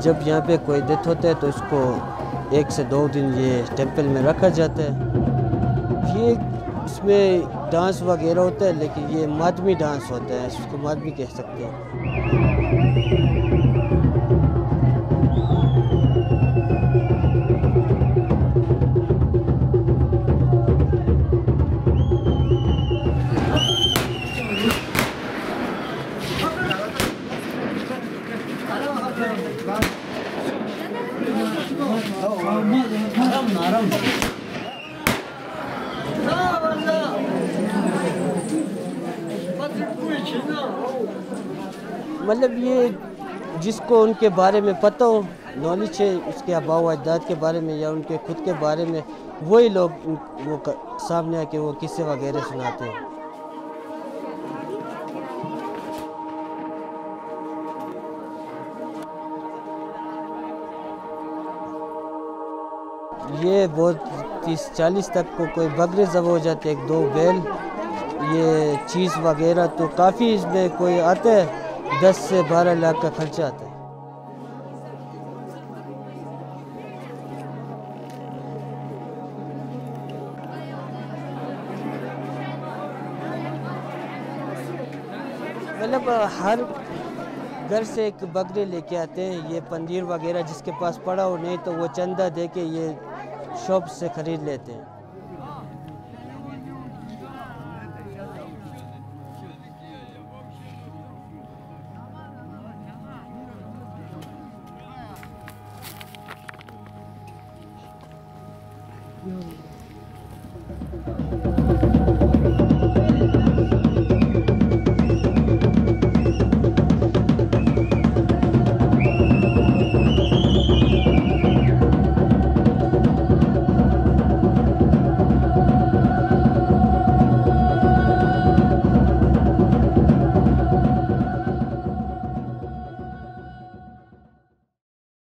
जब यहाँ पे कोई डेथ होता है तो इसको एक से दो दिन ये टेंपल में रखा जाता है। ये इसमें डांस वगैरह होता है, लेकिन ये मादमी डांस होता है, इसको मादमी कह सकते हैं। मतलब ये जिसको उनके बारे में पता हो नॉलेज है, उसके अबाव अजदाद के बारे में या उनके खुद के बारे में, वही लोग वो सामने आके वो किस्से वगैरह सुनाते हैं। ये बहुत तीस चालीस तक को कोई बकरे जब हो जाते एक दो बैल, ये चीज़ वगैरह तो काफ़ी इसमें कोई आता है, दस से बारह लाख का खर्चा आता है। मतलब हर घर से एक बकरे लेके आते हैं, ये पनीर वगैरह जिसके पास पड़ा हो, नहीं तो वो चंदा दे के ये शॉप से ख़रीद लेते हैं Yo.